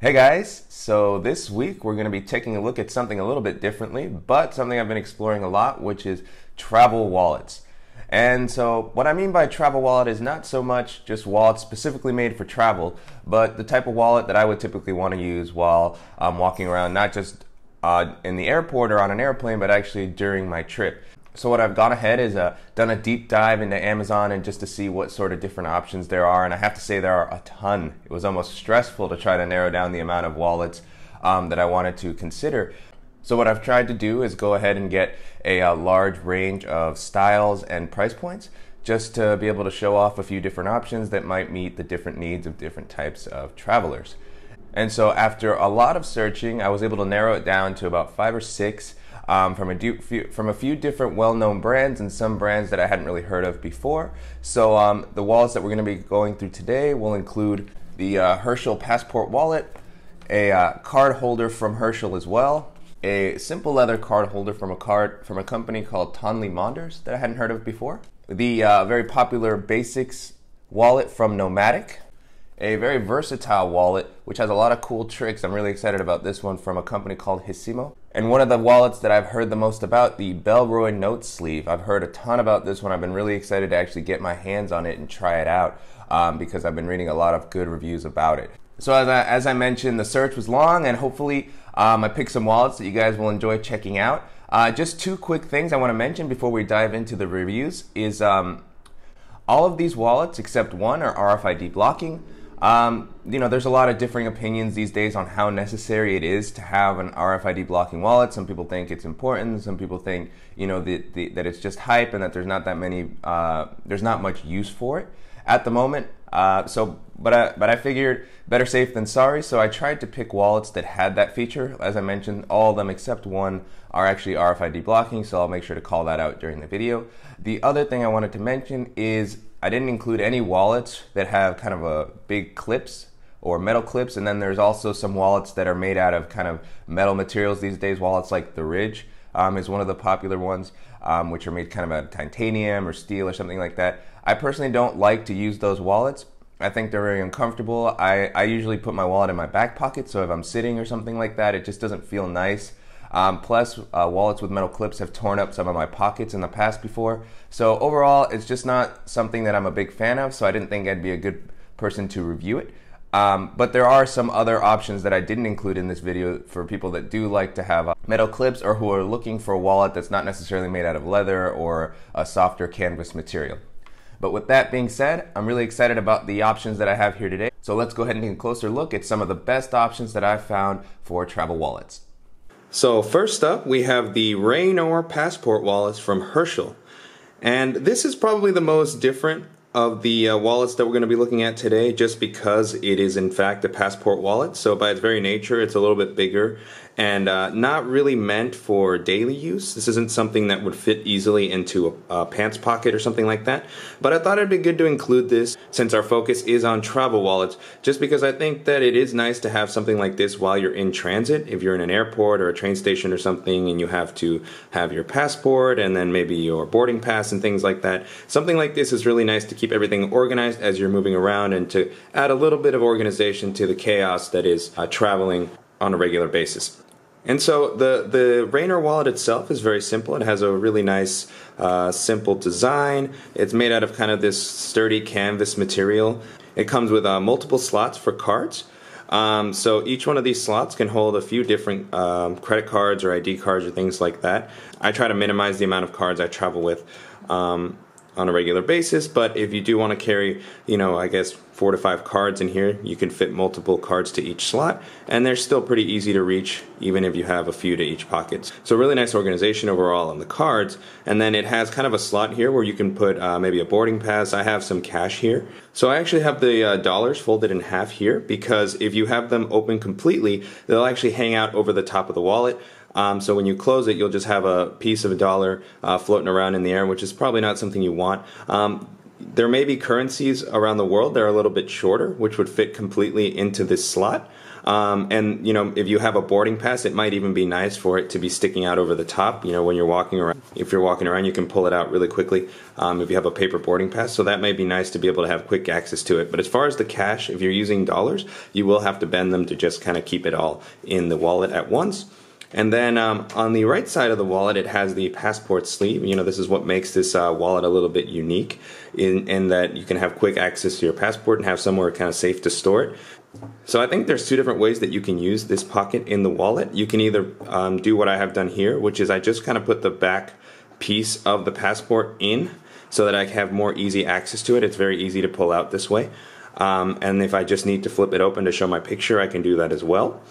Hey guys, so this week we're going to be taking a look at something a little bit differently, but something I've been exploring a lot, which is travel wallets. And so, what I mean by travel wallet is not so much just wallets specifically made for travel, but the type of wallet that I would typically want to use while I'm walking around, not just uh, in the airport or on an airplane, but actually during my trip. So what I've gone ahead is uh, done a deep dive into Amazon and just to see what sort of different options there are, and I have to say there are a ton. It was almost stressful to try to narrow down the amount of wallets um, that I wanted to consider. So what I've tried to do is go ahead and get a, a uh, large range of styles and price points just to be able to show off a few different options that might meet the different needs of different types of travelers. And so after a lot of searching, I was able to narrow it down to about five or six um, from, a few, from a few different well-known brands and some brands that I hadn't really heard of before. So um, the wallets that we're going to be going through today will include the uh, Herschel Passport wallet, a uh, card holder from Herschel as well, a simple leather card holder from a card from a company called Tonly Monders that I hadn't heard of before, the uh, very popular Basics wallet from Nomatic, a very versatile wallet which has a lot of cool tricks. I'm really excited about this one from a company called Hissimo. And one of the wallets that I've heard the most about, the Bellroy Note Sleeve. I've heard a ton about this one. I've been really excited to actually get my hands on it and try it out um, because I've been reading a lot of good reviews about it. So as I, as I mentioned, the search was long and hopefully um, I picked some wallets that you guys will enjoy checking out. Uh, just two quick things I want to mention before we dive into the reviews is um, all of these wallets except one are RFID blocking. Um, you know, there's a lot of differing opinions these days on how necessary it is to have an RFID blocking wallet. Some people think it's important. Some people think, you know, the, the, that it's just hype and that there's not that many, uh, there's not much use for it at the moment. Uh, so, but I, but I figured better safe than sorry. So I tried to pick wallets that had that feature. As I mentioned, all of them except one are actually RFID blocking. So I'll make sure to call that out during the video. The other thing I wanted to mention is I didn't include any wallets that have kind of a big clips or metal clips. And then there's also some wallets that are made out of kind of metal materials these days. Wallets like the Ridge um, is one of the popular ones, um, which are made kind of out of titanium or steel or something like that. I personally don't like to use those wallets. I think they're very uncomfortable. I, I usually put my wallet in my back pocket, so if I'm sitting or something like that, it just doesn't feel nice. Um, plus, uh, wallets with metal clips have torn up some of my pockets in the past before. So overall, it's just not something that I'm a big fan of. So I didn't think I'd be a good person to review it. Um, but there are some other options that I didn't include in this video for people that do like to have uh, metal clips or who are looking for a wallet that's not necessarily made out of leather or a softer canvas material. But with that being said, I'm really excited about the options that I have here today. So let's go ahead and take a closer look at some of the best options that I've found for travel wallets. So first up, we have the Raynor Passport wallets from Herschel. And this is probably the most different of the uh, wallets that we're going to be looking at today just because it is in fact a passport wallet. So by its very nature, it's a little bit bigger and uh, not really meant for daily use. This isn't something that would fit easily into a, a, pants pocket or something like that. But I thought it'd be good to include this since our focus is on travel wallets, just because I think that it is nice to have something like this while you're in transit. If you're in an airport or a train station or something and you have to have your passport and then maybe your boarding pass and things like that, something like this is really nice to keep everything organized as you're moving around and to add a little bit of organization to the chaos that is uh, traveling on a regular basis. And so the, the Raynor wallet itself is very simple. It has a really nice, uh, simple design. It's made out of kind of this sturdy canvas material. It comes with uh, multiple slots for cards. Um, so each one of these slots can hold a few different um, credit cards or ID cards or things like that. I try to minimize the amount of cards I travel with. Um, on a regular basis. But if you do want to carry, you know, I guess four to five cards in here, you can fit multiple cards to each slot, and they're still pretty easy to reach, even if you have a few to each pocket. So really nice organization overall on the cards. And then it has kind of a slot here where you can put uh, maybe a boarding pass. I have some cash here. So I actually have the uh, dollars folded in half here because if you have them open completely, they'll actually hang out over the top of the wallet. Um, so when you close it, you'll just have a piece of a dollar uh, floating around in the air, which is probably not something you want. Um, there may be currencies around the world that are a little bit shorter, which would fit completely into this slot. Um, and you know, if you have a boarding pass, it might even be nice for it to be sticking out over the top. You know, when you're walking around, if you're walking around, you can pull it out really quickly. Um, if you have a paper boarding pass, so that may be nice to be able to have quick access to it. But as far as the cash, if you're using dollars, you will have to bend them to just kind of keep it all in the wallet at once. And then um, on the right side of the wallet, it has the passport sleeve. You know, this is what makes this uh, wallet a little bit unique in, in that you can have quick access to your passport and have somewhere kind of safe to store it. So I think there's two different ways that you can use this pocket in the wallet. You can either um, do what I have done here, which is I just kind of put the back piece of the passport in so that I can have more easy access to it. It's very easy to pull out this way. Um, and if I just need to flip it open to show my picture, I can do that as well.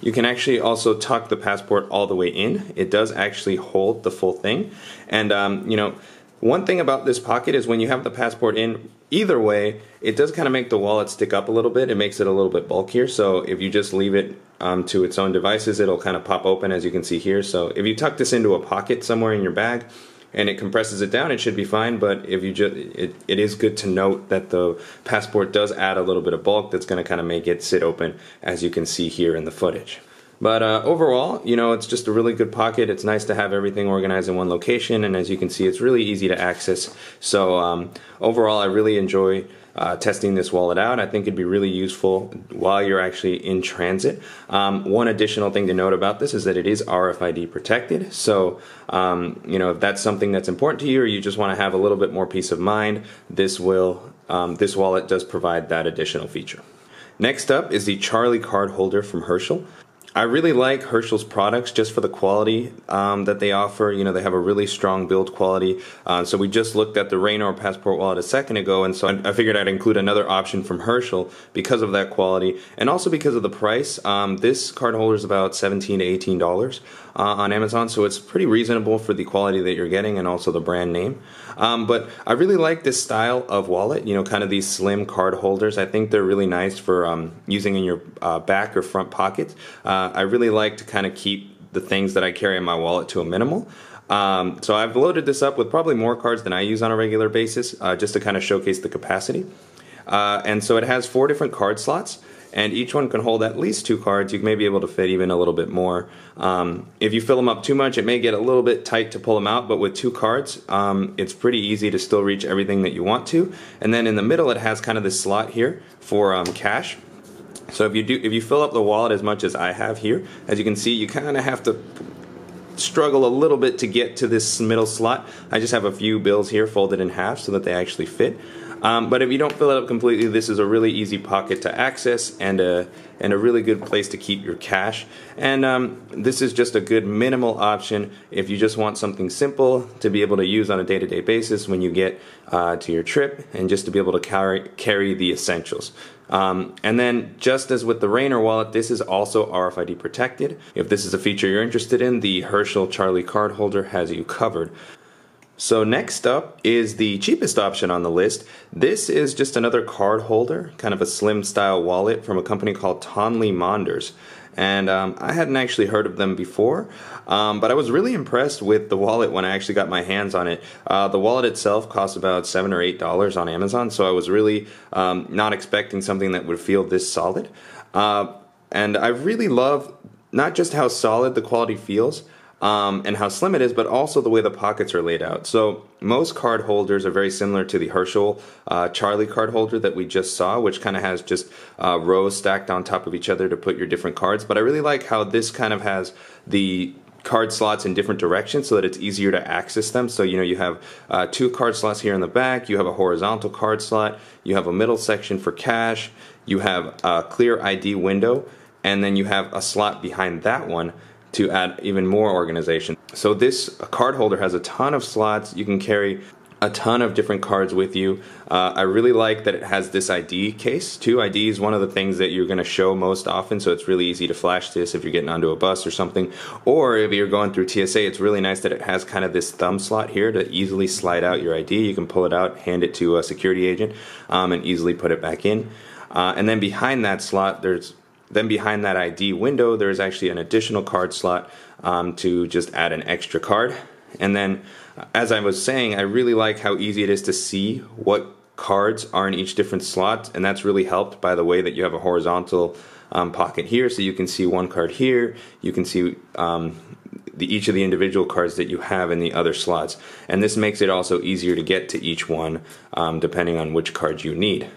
You can actually also tuck the passport all the way in. It does actually hold the full thing. And, um, you know, one thing about this pocket is when you have the passport in, either way, it does kind of make the wallet stick up a little bit. It makes it a little bit bulkier. So if you just leave it um, to its own devices, it'll kind of pop open as you can see here. So if you tuck this into a pocket somewhere in your bag, and it compresses it down, it should be fine. But if you just, it, it is good to note that the passport does add a little bit of bulk that's going to kind of make it sit open, as you can see here in the footage. But uh, overall, you know, it's just a really good pocket. It's nice to have everything organized in one location, and as you can see, it's really easy to access. So um, overall, I really enjoy uh, testing this wallet out. I think it'd be really useful while you're actually in transit. Um, one additional thing to note about this is that it is RFID protected. So, um, you know, if that's something that's important to you or you just want to have a little bit more peace of mind, this will, um, this wallet does provide that additional feature. Next up is the Charlie card holder from Herschel. I really like Herschel's products just for the quality um, that they offer. You know, they have a really strong build quality. Uh, so we just looked at the Raynor Passport wallet a second ago, and so I, figured I'd include another option from Herschel because of that quality and also because of the price. Um, this card holder is about 17 to 18 dollars uh, on Amazon, so it's pretty reasonable for the quality that you're getting and also the brand name. Um, but I really like this style of wallet. You know, kind of these slim card holders. I think they're really nice for um, using in your uh, back or front pockets. Uh, I really like to kind of keep the things that I carry in my wallet to a minimal. Um, so I've loaded this up with probably more cards than I use on a regular basis, uh, just to kind of showcase the capacity. Uh, and so it has four different card slots and each one can hold at least two cards. You may be able to fit even a little bit more. Um, if you fill them up too much, it may get a little bit tight to pull them out, but with two cards, um, it's pretty easy to still reach everything that you want to. And then in the middle, it has kind of this slot here for um, cash. So if you do, if you fill up the wallet as much as I have here, as you can see, you kind of have to struggle a little bit to get to this middle slot. I just have a few bills here folded in half so that they actually fit. Um, but if you don't fill it up completely, this is a really easy pocket to access and a, and a really good place to keep your cash. And um, this is just a good minimal option if you just want something simple to be able to use on a day-to-day basis when you get uh, to your trip and just to be able to carry, carry the essentials. Um, and then, just as with the Raynor wallet, this is also RFID protected. If this is a feature you're interested in, the Herschel Charlie card holder has you covered. So next up is the cheapest option on the list. This is just another card holder, kind of a slim style wallet from a company called Tonly Monders. And um, I hadn't actually heard of them before, um, but I was really impressed with the wallet when I actually got my hands on it. Uh, the wallet itself costs about seven or eight dollars on Amazon, so I was really um, not expecting something that would feel this solid. Uh, and I really love not just how solid the quality feels, um, and how slim it is, but also the way the pockets are laid out. So most card holders are very similar to the Herschel uh, Charlie card holder that we just saw, which kind of has just uh, rows stacked on top of each other to put your different cards. But I really like how this kind of has the card slots in different directions so that it's easier to access them. So, you know, you have uh, two card slots here in the back, you have a horizontal card slot, you have a middle section for cash, you have a clear ID window, and then you have a slot behind that one to add even more organization. So this card holder has a ton of slots. You can carry a ton of different cards with you. Uh, I really like that it has this ID case too. ID is one of the things that you're going to show most often, so it's really easy to flash this if you're getting onto a bus or something. Or if you're going through TSA, it's really nice that it has kind of this thumb slot here to easily slide out your ID. You can pull it out, hand it to a security agent, um, and easily put it back in. Uh, and then behind that slot, there's then behind that ID window, there is actually an additional card slot um, to just add an extra card. And then, as I was saying, I really like how easy it is to see what cards are in each different slot, and that's really helped by the way that you have a horizontal um, pocket here, so you can see one card here. You can see um, the, each of the individual cards that you have in the other slots, and this makes it also easier to get to each one um, depending on which card you need.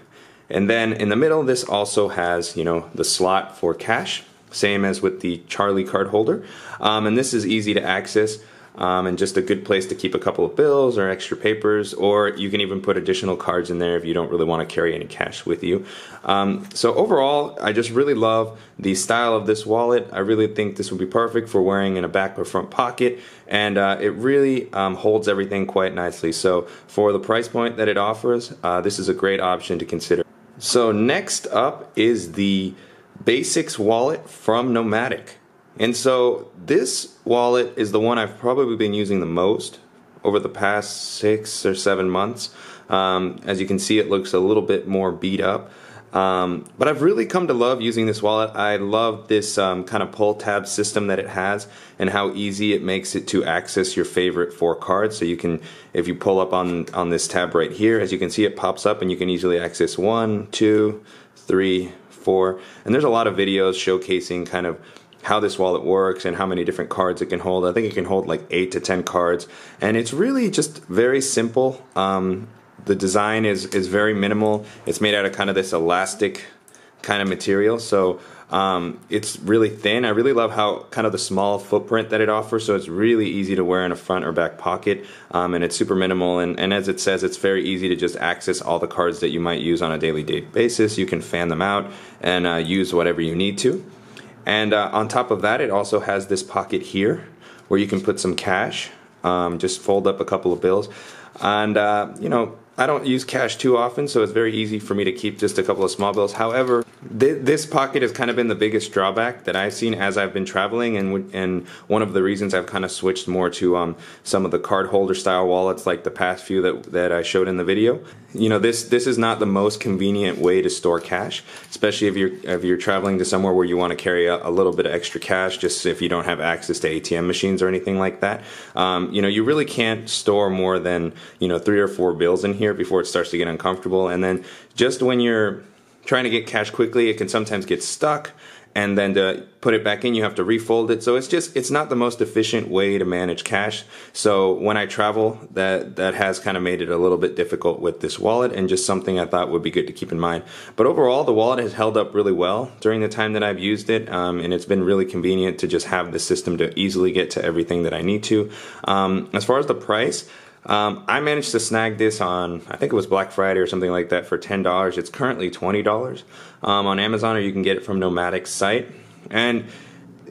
And then in the middle, this also has you know the slot for cash, same as with the Charlie card holder, um, and this is easy to access um, and just a good place to keep a couple of bills or extra papers, or you can even put additional cards in there if you don't really want to carry any cash with you. Um, so overall, I just really love the style of this wallet. I really think this would be perfect for wearing in a back or front pocket, and uh, it really um, holds everything quite nicely. So for the price point that it offers, uh, this is a great option to consider. So next up is the Basics wallet from Nomatic. And so this wallet is the one I've probably been using the most over the past six or seven months. Um, as you can see, it looks a little bit more beat up. Um, but I've really come to love using this wallet. I love this um, kind of pull tab system that it has and how easy it makes it to access your favorite four cards. So you can, if you pull up on, on this tab right here, as you can see, it pops up and you can easily access one, two, three, four. And there's a lot of videos showcasing kind of how this wallet works and how many different cards it can hold. I think it can hold like eight to ten cards, and it's really just very simple. Um, the design is is very minimal. It's made out of kind of this elastic kind of material, so um, it's really thin. I really love how kind of the small footprint that it offers, so it's really easy to wear in a front or back pocket, um, and it's super minimal. And, and, as it says, it's very easy to just access all the cards that you might use on a daily basis. You can fan them out and uh, use whatever you need to. And uh, on top of that, it also has this pocket here where you can put some cash. Um, just fold up a couple of bills. And, uh, you know, I don't use cash too often, so it's very easy for me to keep just a couple of small bills. However, th this pocket has kind of been the biggest drawback that I've seen as I've been traveling, and and one of the reasons I've kind of switched more to um, some of the card holder style wallets, like the past few that that I showed in the video. You know, this this is not the most convenient way to store cash, especially if you're if you're traveling to somewhere where you want to carry a, a little bit of extra cash, just if you don't have access to ATM machines or anything like that. Um, you know, you really can't store more than you know three or four bills in here before it starts to get uncomfortable, and then just when you're trying to get cash quickly, it can sometimes get stuck. And then to put it back in you have to refold it. So it's just it's not the most efficient way to manage cash. So when i travel that that has kind of made it a little bit difficult with this wallet and just something i thought would be good to keep in mind. But overall the wallet has held up really well during the time that i've used it um, and it's been really convenient to just have the system to easily get to everything that i need to. Um, as far as the price um, I managed to snag this on, I think it was Black Friday or something like that for $10. It's currently $20 um, on Amazon, or you can get it from Nomatic's site. And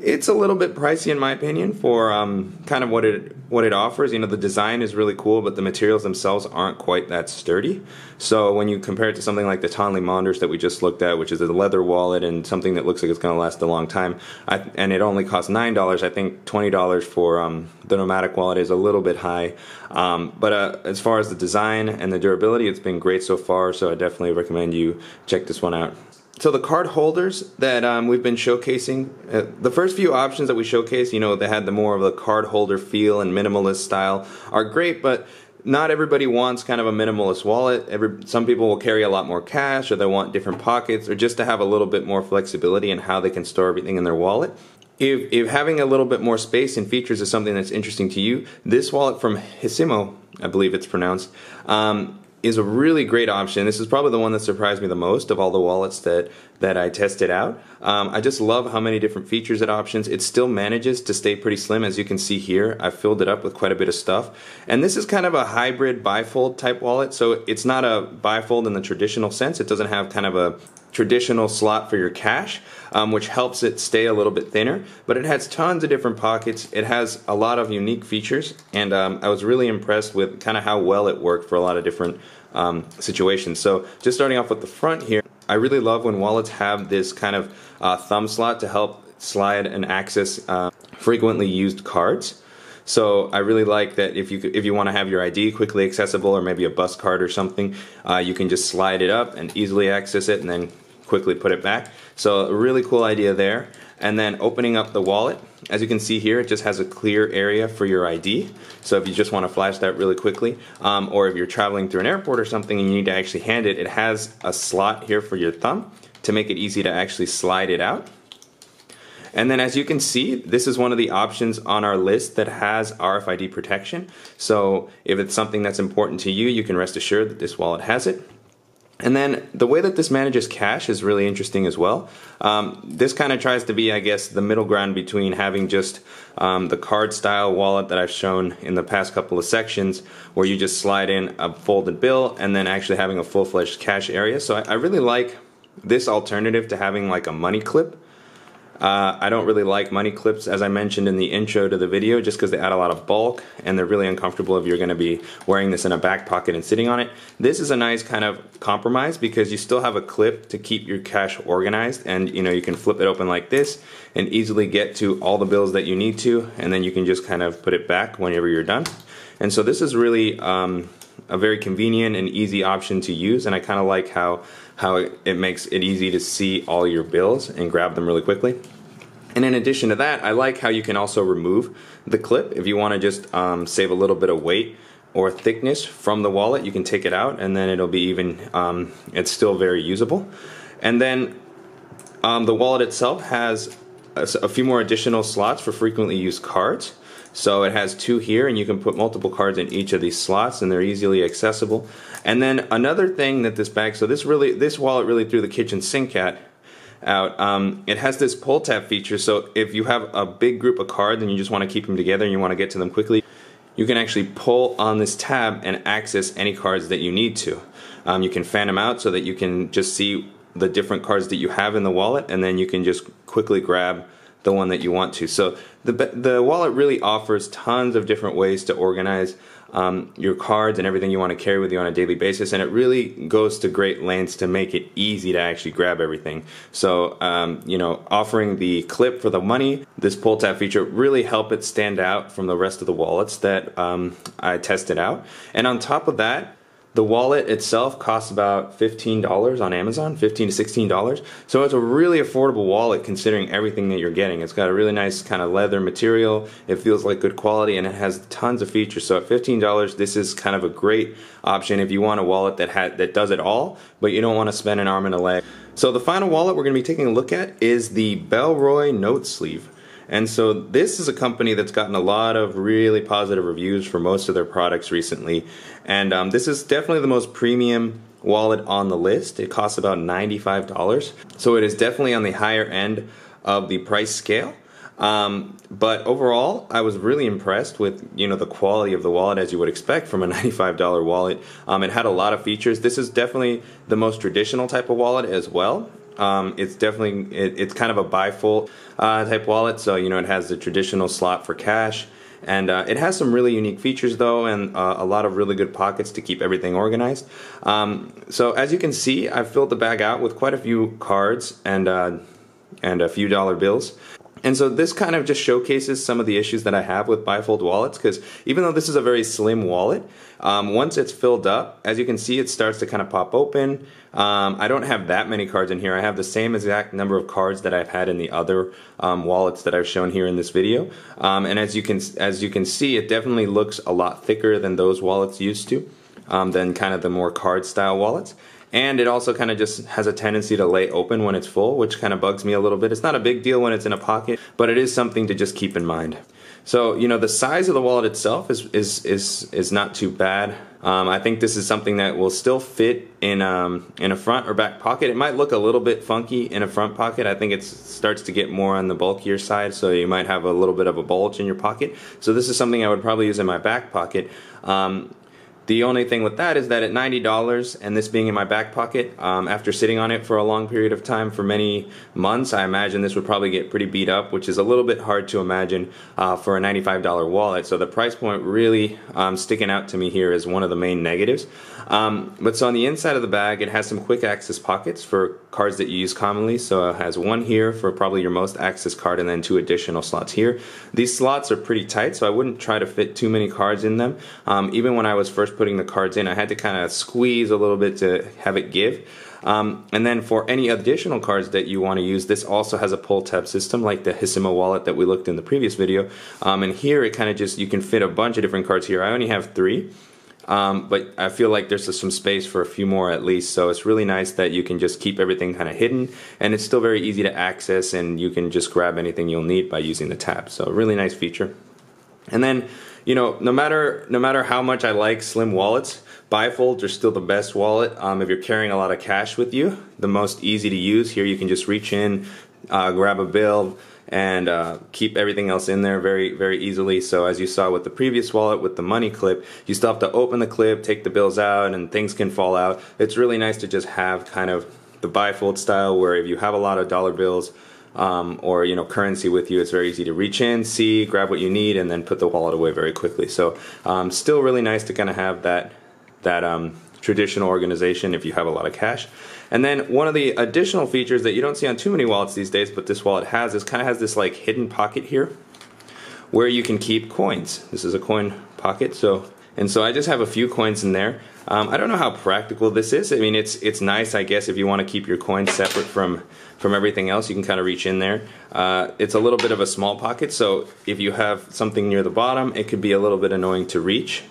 it's a little bit pricey in my opinion for um, kind of what it what it offers. You know, the design is really cool, but the materials themselves aren't quite that sturdy. So when you compare it to something like the Tonly Monders that we just looked at, which is a leather wallet and something that looks like it's going to last a long time, I, and it only costs nine dollars. I think twenty dollars for um, the Nomatic wallet is a little bit high. Um, but uh, as far as the design and the durability, it's been great so far. So I definitely recommend you check this one out so the card holders that um, we've been showcasing, uh, the first few options that we showcased, you know, they had the more of the card holder feel and minimalist style, are great, but not everybody wants kind of a minimalist wallet. Every, some people will carry a lot more cash, or they want different pockets, or just to have a little bit more flexibility in how they can store everything in their wallet. If, if having a little bit more space and features is something that's interesting to you, this wallet from Hissimo, I believe it's pronounced, um, is a really great option. This is probably the one that surprised me the most of all the wallets that that I tested out. Um, I just love how many different features and options. It still manages to stay pretty slim, as you can see here. I filled it up with quite a bit of stuff, and this is kind of a hybrid bifold type wallet. So it's not a bifold in the traditional sense. It doesn't have kind of a traditional slot for your cash, um, which helps it stay a little bit thinner. But it has tons of different pockets. It has a lot of unique features, and um, I was really impressed with kind of how well it worked for a lot of different um, situations. So just starting off with the front here, I really love when wallets have this kind of uh, thumb slot to help slide and access uh, frequently used cards. So I really like that if you if you want to have your ID quickly accessible or maybe a bus card or something, uh, you can just slide it up and easily access it and then quickly put it back. So a really cool idea there. and then opening up the wallet. As you can see here, it just has a clear area for your ID. So if you just want to flash that really quickly, um, or if you're traveling through an airport or something and you need to actually hand it, it has a slot here for your thumb to make it easy to actually slide it out. And then as you can see, this is one of the options on our list that has RFID protection. So if it's something that's important to you, you can rest assured that this wallet has it. And then the way that this manages cash is really interesting as well. Um, this kind of tries to be, I guess, the middle ground between having just um, the card style wallet that I've shown in the past couple of sections, where you just slide in a folded bill, and then actually having a full fledged cash area. So I, I really like this alternative to having like a money clip uh, I don't really like money clips, as I mentioned in the intro to the video, just because they add a lot of bulk and they're really uncomfortable if you're going to be wearing this in a back pocket and sitting on it. This is a nice kind of compromise because you still have a clip to keep your cash organized and you know you can flip it open like this and easily get to all the bills that you need to and then you can just kind of put it back whenever you're done. And so this is really um, a very convenient and easy option to use and I kind of like how how it, it makes it easy to see all your bills and grab them really quickly. And in addition to that, I like how you can also remove the clip if you want to just um, save a little bit of weight or thickness from the wallet. You can take it out and then it'll be even, um, it's still very usable. And then um, the wallet itself has a, a few more additional slots for frequently used cards. So it has two here and you can put multiple cards in each of these slots and they're easily accessible. And then another thing that this bag, so this really, this wallet really threw the kitchen sink at out. Um, it has this pull tab feature, so if you have a big group of cards and you just want to keep them together and you want to get to them quickly, you can actually pull on this tab and access any cards that you need to. Um, you can fan them out so that you can just see the different cards that you have in the wallet and then you can just quickly grab the one that you want to. So the, the wallet really offers tons of different ways to organize um, your cards and everything you want to carry with you on a daily basis, and it really goes to great lengths to make it easy to actually grab everything. So, um, you know, offering the clip for the money, this pull tab feature really help it stand out from the rest of the wallets that um, I tested out. And on top of that, the wallet itself costs about $15 on Amazon, 15 to $16. So it's a really affordable wallet considering everything that you're getting. It's got a really nice kind of leather material. It feels like good quality and it has tons of features. So at $15, this is kind of a great option if you want a wallet that ha- that does it all, but you don't want to spend an arm and a leg. So the final wallet we're going to be taking a look at is the Bellroy Note Sleeve. And so this is a company that's gotten a lot of really positive reviews for most of their products recently. And um, this is definitely the most premium wallet on the list. It costs about $95. So it is definitely on the higher end of the price scale. Um, but overall, I was really impressed with you know the quality of the wallet as you would expect from a $95 wallet. Um, it had a lot of features. This is definitely the most traditional type of wallet as well. Um, it's definitely it, it's kind of a bifold uh, type wallet, so you know it has the traditional slot for cash. And uh, it has some really unique features though, and uh, a lot of really good pockets to keep everything organized. Um, so as you can see, I've filled the bag out with quite a few cards and uh, and a few dollar bills. And so this kind of just showcases some of the issues that I have with bifold wallets because even though this is a very slim wallet, um, once it's filled up, as you can see, it starts to kind of pop open. Um, I don't have that many cards in here. I have the same exact number of cards that I've had in the other um, wallets that I've shown here in this video. Um, and as you can as you can see, it definitely looks a lot thicker than those wallets used to, um, than kind of the more card style wallets and it also kind of just has a tendency to lay open when it's full, which kind of bugs me a little bit. It's not a big deal when it's in a pocket, but it is something to just keep in mind. So, you know, the size of the wallet itself is is is is not too bad. Um, I think this is something that will still fit in um, in a front or back pocket. It might look a little bit funky in a front pocket. I think it starts to get more on the bulkier side, so you might have a little bit of a bulge in your pocket. So this is something I would probably use in my back pocket. Um, the only thing with that is that at $90 and this being in my back pocket, um, after sitting on it for a long period of time for many months, I imagine this would probably get pretty beat up, which is a little bit hard to imagine uh, for a $95 wallet. So the price point really um, sticking out to me here is one of the main negatives. Um, but so on the inside of the bag, it has some quick access pockets for cards that you use commonly. So it has one here for probably your most access card and then two additional slots here. These slots are pretty tight, so I wouldn't try to fit too many cards in them. Um, even when I was first putting the cards in, I had to kind of squeeze a little bit to have it give. Um, and then for any additional cards that you want to use, this also has a pull tab system like the Hissimo wallet that we looked in the previous video. Um, and here it kind of just, you can fit a bunch of different cards here. I only have three. Um, but I feel like there's some space for a few more at least. So it's really nice that you can just keep everything kind of hidden and it's still very easy to access and you can just grab anything you'll need by using the tab. So really nice feature. And then, you know, no matter no matter how much I like slim wallets, bifolds are still the best wallet. Um, if you're carrying a lot of cash with you, the most easy to use. Here you can just reach in, uh, grab a bill, and uh, keep everything else in there very very easily. So as you saw with the previous wallet with the money clip you still have to open the clip take the bills out and things can fall out. It's really nice to just have kind of the bifold style where if you have a lot of dollar bills um, or you know currency with you it's very easy to reach in see grab what you need and then put the wallet away very quickly. So um, still really nice to kind of have that that um, traditional organization if you have a lot of cash and then one of the additional features that you don't see on too many wallets these days, but this wallet has, is kind of has this like hidden pocket here where you can keep coins. This is a coin pocket, so and so I just have a few coins in there. Um, I don't know how practical this is. I mean, it's it's nice, I guess, if you want to keep your coins separate from from everything else. You can kind of reach in there. Uh, it's a little bit of a small pocket, so if you have something near the bottom, it could be a little bit annoying to reach.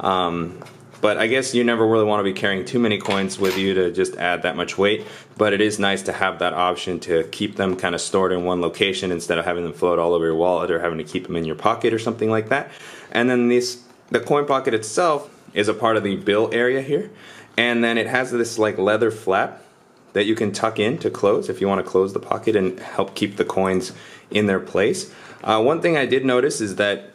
Um, but I guess you never really want to be carrying too many coins with you to just add that much weight. But it is nice to have that option to keep them kind of stored in one location instead of having them float all over your wallet or having to keep them in your pocket or something like that. And then this, the coin pocket itself is a part of the bill area here. And then it has this like leather flap that you can tuck in to close if you want to close the pocket and help keep the coins in their place. Uh, one thing I did notice is that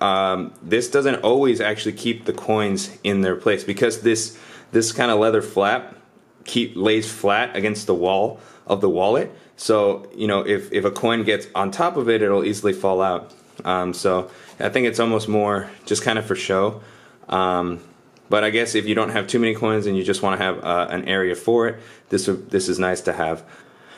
um, this doesn't always actually keep the coins in their place because this this kind of leather flap keep lays flat against the wall of the wallet. So you know if if a coin gets on top of it, it'll easily fall out. Um, so I think it's almost more just kind of for show. Um, but I guess if you don't have too many coins and you just want to have uh, an area for it, this this is nice to have.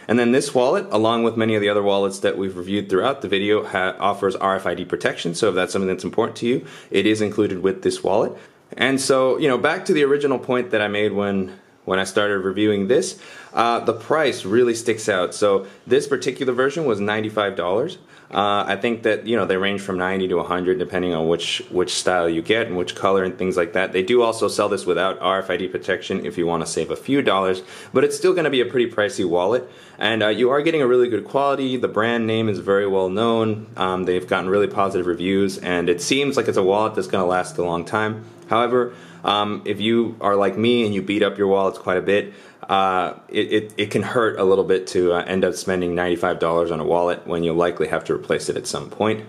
And then this wallet, along with many of the other wallets that we've reviewed throughout the video, offers RFID protection. So if that's something that's important to you, it is included with this wallet. And so, you know, back to the original point that I made when when I started reviewing this, uh, the price really sticks out. So this particular version was $95. Uh, I think that you know they range from 90 to 100 depending on which which style you get and which color and things like that. They do also sell this without RFID protection if you want to save a few dollars, but it's still going to be a pretty pricey wallet. And uh, you are getting a really good quality. The brand name is very well known. Um, they've gotten really positive reviews, and it seems like it's a wallet that's going to last a long time. However, um, if you are like me and you beat up your wallets quite a bit, uh, it, it, it, can hurt a little bit to uh, end up spending $95 on a wallet when you'll likely have to replace it at some point.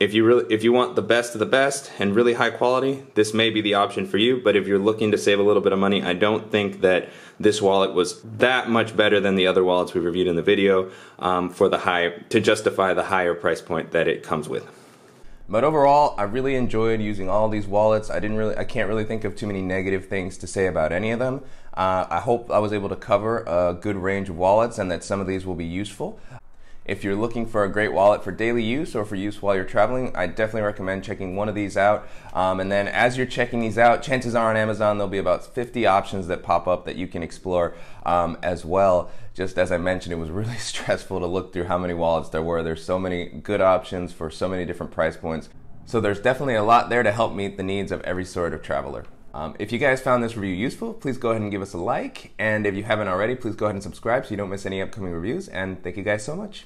If you really, if you want the best of the best and really high quality, this may be the option for you. But if you're looking to save a little bit of money, I don't think that this wallet was that much better than the other wallets we reviewed in the video um, for the high to justify the higher price point that it comes with. But overall, I really enjoyed using all these wallets. I didn't really, I can't really think of too many negative things to say about any of them. Uh, I hope I was able to cover a good range of wallets and that some of these will be useful. If you're looking for a great wallet for daily use or for use while you're traveling, I definitely recommend checking one of these out. Um, and then as you're checking these out, chances are on Amazon there'll be about 50 options that pop up that you can explore um, as well. Just as I mentioned, it was really stressful to look through how many wallets there were. There's so many good options for so many different price points. So there's definitely a lot there to help meet the needs of every sort of traveler. Um, if you guys found this review useful, please go ahead and give us a like. And if you haven't already, please go ahead and subscribe so you don't miss any upcoming reviews. And thank you guys so much.